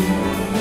you.